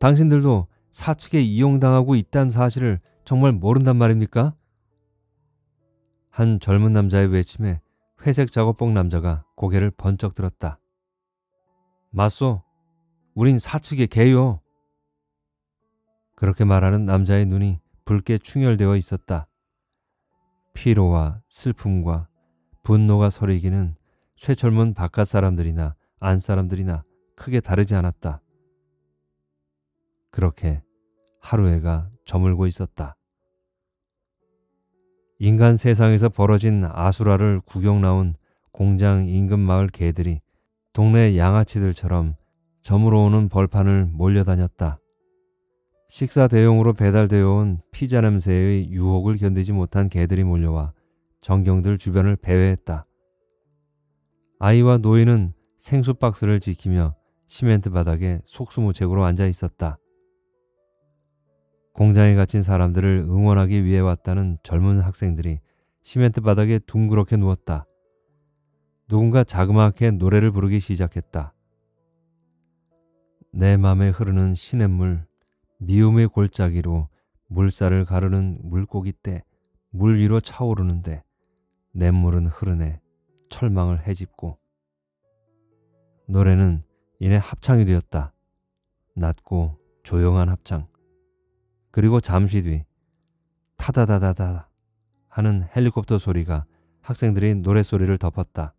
당신들도 사측에 이용당하고 있다는 사실을 정말 모른단 말입니까? 한 젊은 남자의 외침에 회색 작업복 남자가 고개를 번쩍 들었다. 맞소. 우린 사측의 개요. 그렇게 말하는 남자의 눈이 붉게 충혈되어 있었다. 피로와 슬픔과 분노가 서리기는 쇠철문 바깥 사람들이나 안 사람들이나 크게 다르지 않았다. 그렇게 하루해가 저물고 있었다. 인간 세상에서 벌어진 아수라를 구경 나온 공장 인근 마을 개들이 동네 양아치들처럼 저물어 오는 벌판을 몰려다녔다. 식사 대용으로 배달되어 온 피자 냄새의 유혹을 견디지 못한 개들이 몰려와 정경들 주변을 배회했다. 아이와 노인은 생수 박스를 지키며 시멘트 바닥에 속수무책으로 앉아 있었다. 공장에 갇힌 사람들을 응원하기 위해 왔다는 젊은 학생들이 시멘트 바닥에 둥그렇게 누웠다. 누군가 자그맣게 노래를 부르기 시작했다. 내 맘에 흐르는 시냇물, 미움의 골짜기로 물살을 가르는 물고기 때 물 위로 차오르는데 냇물은 흐르네 철망을 헤집고 노래는 이내 합창이 되었다. 낮고 조용한 합창. 그리고 잠시 뒤 타다다다다 하는 헬리콥터 소리가 학생들의 노래소리를 덮었다.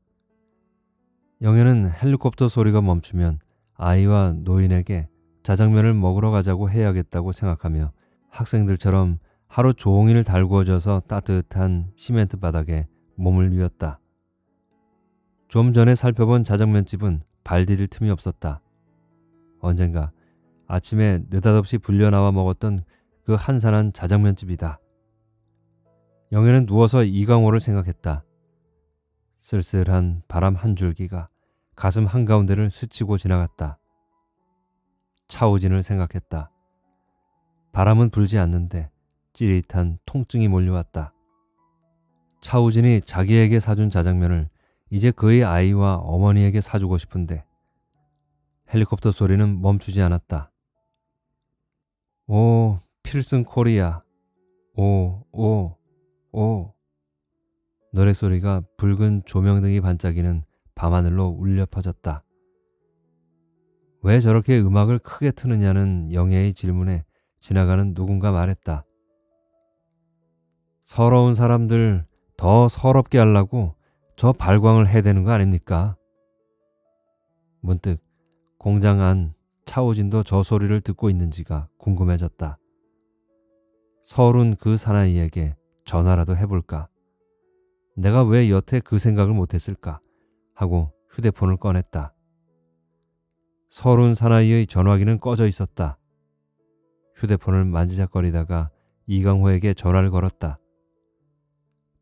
영애는 헬리콥터 소리가 멈추면 아이와 노인에게 자장면을 먹으러 가자고 해야겠다고 생각하며 학생들처럼 하루 종일 달구어져서 따뜻한 시멘트 바닥에 몸을 뉘었다. 좀 전에 살펴본 자장면집은 발 디딜 틈이 없었다. 언젠가 아침에 느닷없이 불려나와 먹었던 그 한산한 자장면집이다. 영애는 누워서 이강호를 생각했다. 쓸쓸한 바람 한 줄기가 가슴 한가운데를 스치고 지나갔다. 차오진을 생각했다. 바람은 불지 않는데 찌릿한 통증이 몰려왔다. 차우진이 자기에게 사준 자장면을 이제 그의 아이와 어머니에게 사주고 싶은데 헬리콥터 소리는 멈추지 않았다. 오, 필승 코리아. 오, 오, 오. 노래소리가 붉은 조명등이 반짝이는 밤하늘로 울려 퍼졌다. 왜 저렇게 음악을 크게 트느냐는 영예의 질문에 지나가는 누군가 말했다. 서러운 사람들 더 서럽게 하려고 저 발광을 해대는 거 아닙니까? 문득 공장 안 차오진도 저 소리를 듣고 있는지가 궁금해졌다. 서른 그 사나이에게 전화라도 해볼까? 내가 왜 여태 그 생각을 못했을까? 하고 휴대폰을 꺼냈다. 서른 사나이의 전화기는 꺼져 있었다. 휴대폰을 만지작거리다가 이강호에게 전화를 걸었다.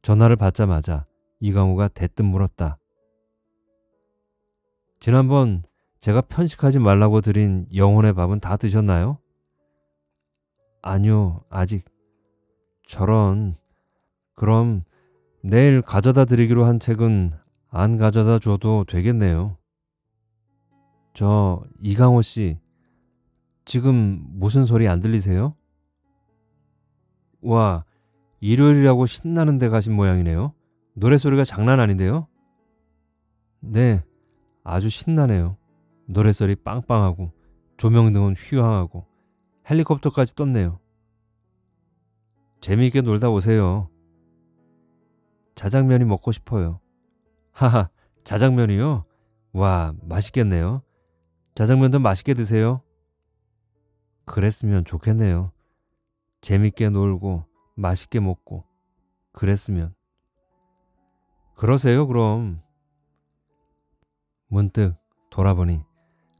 전화를 받자마자 이강호가 대뜸 물었다. 지난번 제가 편식하지 말라고 드린 영혼의 밥은 다 드셨나요? 아니요, 아직. 저런. 그럼 내일 가져다 드리기로 한 책은 안 가져다 줘도 되겠네요. 저 이강호 씨, 지금 무슨 소리 안 들리세요? 와, 일요일이라고 신나는 데 가신 모양이네요. 노래소리가 장난 아닌데요? 네, 아주 신나네요. 노래소리 빵빵하고 조명등은 휘황하고 헬리콥터까지 떴네요. 재미있게 놀다 오세요. 자장면이 먹고 싶어요. 하하, 자장면이요? 와, 맛있겠네요. 자장면도 맛있게 드세요. 그랬으면 좋겠네요. 재밌게 놀고 맛있게 먹고 그랬으면. 그러세요, 그럼. 문득 돌아보니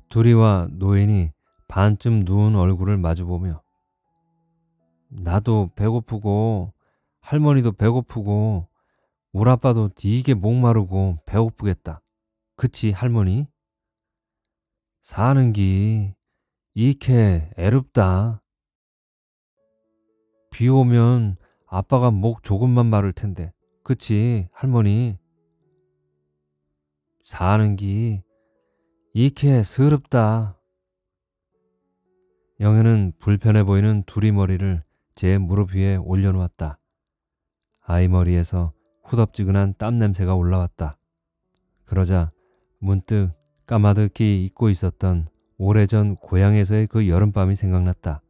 둘이와 노인이 반쯤 누운 얼굴을 마주보며 나도 배고프고 할머니도 배고프고 우리 아빠도 되게 목마르고 배고프겠다. 그치 할머니? 사는 기 이케 애롭다. 비 오면 아빠가 목 조금만 마를 텐데. 그치 할머니? 사는 기 이케 서럽다. 영애는 불편해 보이는 두리 머리를 제 무릎 위에 올려놓았다. 아이 머리에서 후덥지근한 땀 냄새가 올라왔다. 그러자 문득 까마득히 잊고 있었던 오래전 고향에서의 그 여름밤이 생각났다.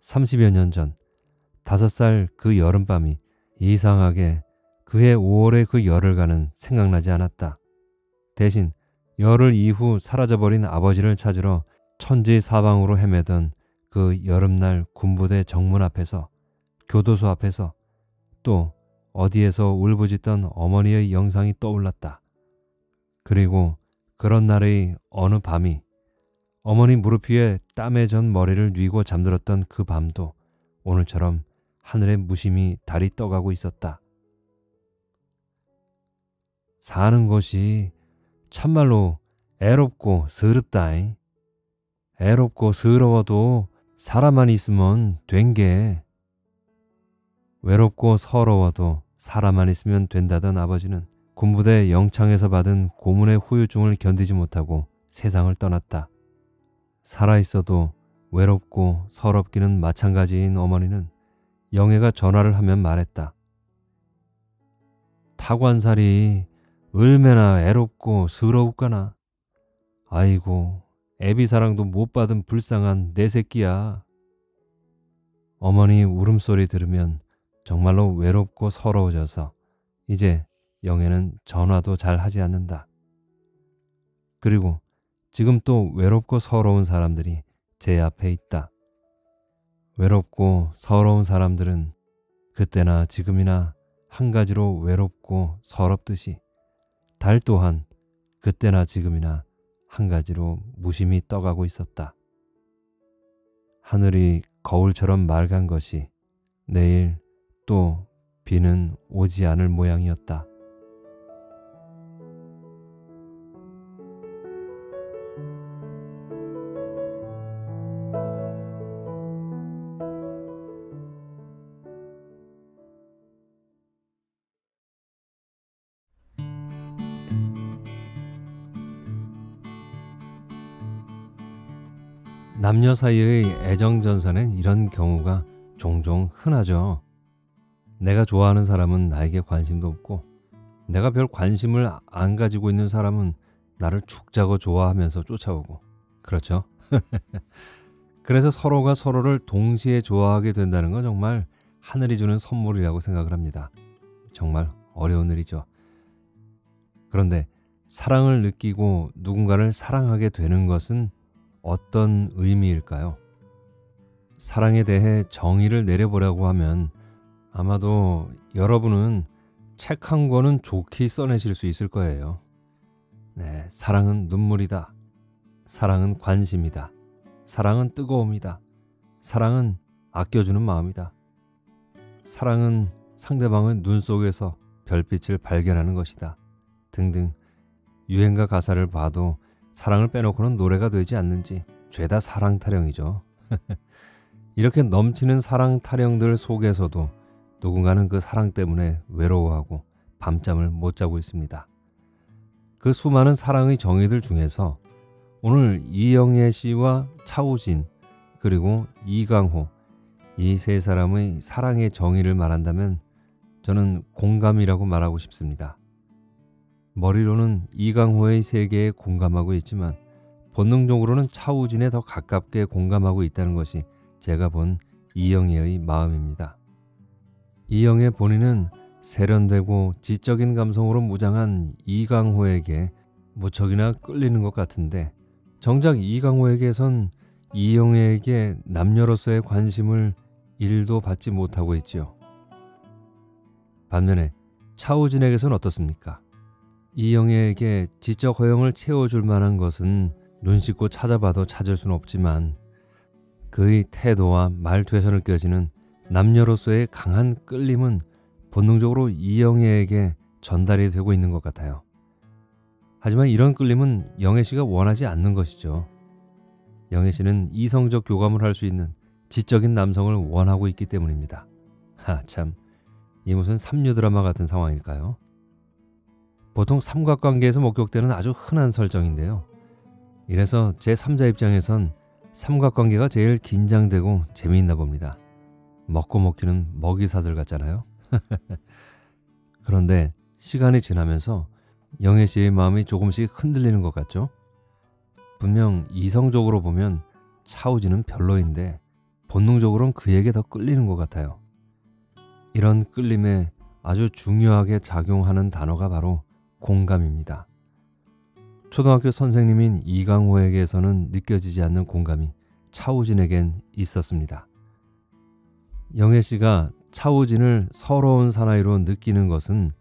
30여 년 전, 다섯 살그 여름밤이 이상하게 그해 5월의 그 열흘간은 생각나지 않았다. 대신 열흘 이후 사라져버린 아버지를 찾으러 천지 사방으로 헤매던 그 여름날 군부대 정문 앞에서 교도소 앞에서 또 어디에서 울부짖던 어머니의 영상이 떠올랐다. 그리고 그런 날의 어느 밤이 어머니 무릎 위에 땀에 전 머리를 뉘고 잠들었던 그 밤도 오늘처럼 하늘에 무심히 달이 떠가고 있었다. 사는 것이 참말로 애롭고 서럽다잉. 애롭고 서러워도 사람만 있으면 된 게. 외롭고 서러워도 사람만 있으면 된다던 아버지는 군부대 영창에서 받은 고문의 후유증을 견디지 못하고 세상을 떠났다. 살아있어도 외롭고 서럽기는 마찬가지인 어머니는 영애가 전화를 하면 말했다. 타관살이 얼마나 애롭고 서러울까나. 아이고, 애비 사랑도 못 받은 불쌍한 내 새끼야. 어머니 울음소리 들으면 정말로 외롭고 서러워져서 이제 영애는 전화도 잘 하지 않는다. 그리고 지금 또 외롭고 서러운 사람들이 제 앞에 있다. 외롭고 서러운 사람들은 그때나 지금이나 한 가지로 외롭고 서럽듯이 달 또한 그때나 지금이나 한 가지로 무심히 떠가고 있었다. 하늘이 거울처럼 맑은 것이 내일 또 비는 오지 않을 모양이었다. 남녀 사이의 애정 전선엔 이런 경우가 종종 흔하죠. 내가 좋아하는 사람은 나에게 관심도 없고, 내가 별 관심을 안 가지고 있는 사람은 나를 죽자고 좋아하면서 쫓아오고, 그렇죠? *laughs* 그래서 서로가 서로를 동시에 좋아하게 된다는 건 정말 하늘이 주는 선물이라고 생각을 합니다. 정말 어려운 일이죠. 그런데 사랑을 느끼고 누군가를 사랑하게 되는 것은 어떤 의미일까요? 사랑에 대해 정의를 내려보려고 하면 아마도 여러분은 책 한 권은 좋게 써내실 수 있을 거예요. 네, 사랑은 눈물이다. 사랑은 관심이다. 사랑은 뜨거움이다. 사랑은 아껴주는 마음이다. 사랑은 상대방의 눈 속에서 별빛을 발견하는 것이다. 등등 유행가 가사를 봐도 사랑을 빼놓고는 노래가 되지 않는지 죄다 사랑 타령이죠. *laughs* 이렇게 넘치는 사랑 타령들 속에서도 누군가는 그 사랑 때문에 외로워하고 밤잠을 못 자고 있습니다. 그 수많은 사랑의 정의들 중에서 오늘 이영애 씨와 차우진 그리고 이강호 이 세 사람의 사랑의 정의를 말한다면 저는 공감이라고 말하고 싶습니다. 머리로는 이강호의 세계에 공감하고 있지만 본능적으로는 차우진에 더 가깝게 공감하고 있다는 것이 제가 본 이영애의 마음입니다. 이영애 본인은 세련되고 지적인 감성으로 무장한 이강호에게 무척이나 끌리는 것 같은데 정작 이강호에게선 이영애에게 남녀로서의 관심을 일도 받지 못하고 있지요. 반면에 차우진에게선 어떻습니까? 이영애에게 지적 허용을 채워줄 만한 것은 눈 씻고 찾아봐도 찾을 수는 없지만 그의 태도와 말투에서 느껴지는 남녀로서의 강한 끌림은 본능적으로 이영애에게 전달이 되고 있는 것 같아요. 하지만 이런 끌림은 영애 씨가 원하지 않는 것이죠. 영애 씨는 이성적 교감을 할 수 있는 지적인 남성을 원하고 있기 때문입니다. 하, 참. 이 무슨 삼류 드라마 같은 상황일까요? 보통 삼각관계에서 목격되는 아주 흔한 설정인데요. 이래서 제 3자 입장에선 삼각관계가 제일 긴장되고 재미있나 봅니다. 먹고 먹기는 먹이사슬 같잖아요. *laughs* 그런데 시간이 지나면서 영애 씨의 마음이 조금씩 흔들리는 것 같죠? 분명 이성적으로 보면 차우지는 별로인데 본능적으로는 그에게 더 끌리는 것 같아요. 이런 끌림에 아주 중요하게 작용하는 단어가 바로 공감입니다. 초등학교 선생님인 이강호에게서는 느껴지지 않는 공감이 차우진에겐 있었습니다. 영애 씨가 차우진을 서러운 사나이로 느끼는 것은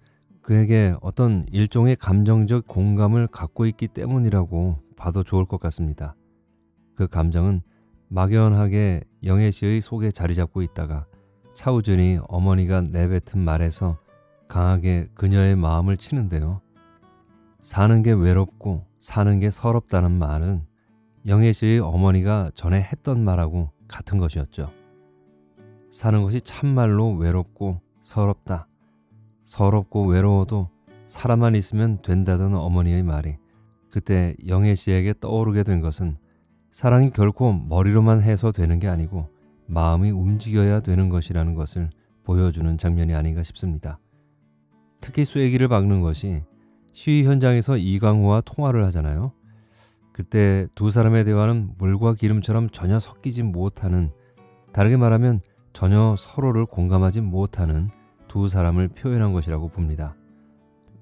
그에게 어떤 일종의 감정적 공감을 갖고 있기 때문이라고 봐도 좋을 것 같습니다. 그 감정은 막연하게 영애 씨의 속에 자리 잡고 있다가 차우진이 어머니가 내뱉은 말에서 강하게 그녀의 마음을 치는데요. 사는 게 외롭고 사는 게 서럽다는 말은 영애 씨의 어머니가 전에 했던 말하고 같은 것이었죠. 사는 것이 참말로 외롭고 서럽다. 서럽고 외로워도 사람만 있으면 된다던 어머니의 말이 그때 영애 씨에게 떠오르게 된 것은 사랑이 결코 머리로만 해서 되는 게 아니고 마음이 움직여야 되는 것이라는 것을 보여주는 장면이 아닌가 싶습니다. 특히 쐐기를 박는 것이 시위 현장에서 이광호와 통화를 하잖아요. 그때 두 사람의 대화는 물과 기름처럼 전혀 섞이지 못하는 다르게 말하면 전혀 서로를 공감하지 못하는 두 사람을 표현한 것이라고 봅니다.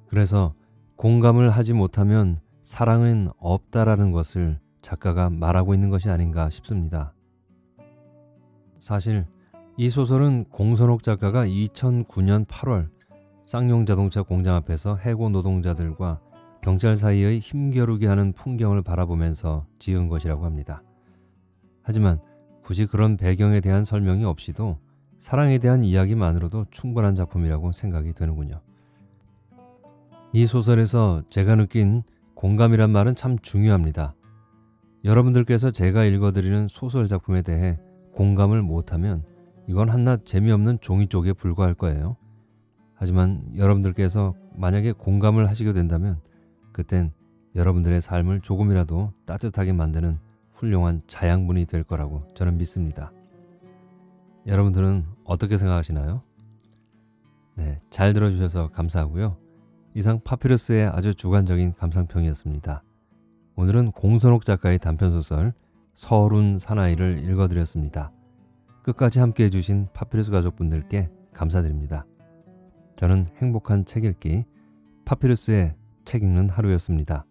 그래서 공감을 하지 못하면 사랑은 없다라는 것을 작가가 말하고 있는 것이 아닌가 싶습니다. 사실 이 소설은 공선옥 작가가 2009년 8월 쌍용 자동차 공장 앞에서 해고 노동자들과 경찰 사이의 힘겨루게 하는 풍경을 바라보면서 지은 것이라고 합니다. 하지만 굳이 그런 배경에 대한 설명이 없이도 사랑에 대한 이야기만으로도 충분한 작품이라고 생각이 되는군요. 이 소설에서 제가 느낀 공감이란 말은 참 중요합니다. 여러분들께서 제가 읽어드리는 소설 작품에 대해 공감을 못하면 이건 한낱 재미없는 종이 쪽에 불과할 거예요. 하지만 여러분들께서 만약에 공감을 하시게 된다면 그땐 여러분들의 삶을 조금이라도 따뜻하게 만드는 훌륭한 자양분이 될 거라고 저는 믿습니다. 여러분들은 어떻게 생각하시나요? 네, 잘 들어주셔서 감사하고요. 이상 파피루스의 아주 주관적인 감상평이었습니다. 오늘은 공선옥 작가의 단편소설 서른 사나이를 읽어드렸습니다. 끝까지 함께 해주신 파피루스 가족분들께 감사드립니다. 저는 행복한 책 읽기 파피루스의 책 읽는 하루였습니다.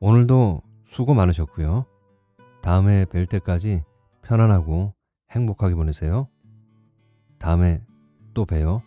오늘도 수고 많으셨고요. 다음에 뵐 때까지 편안하고 행복하게 보내세요. 다음에 또 봬요.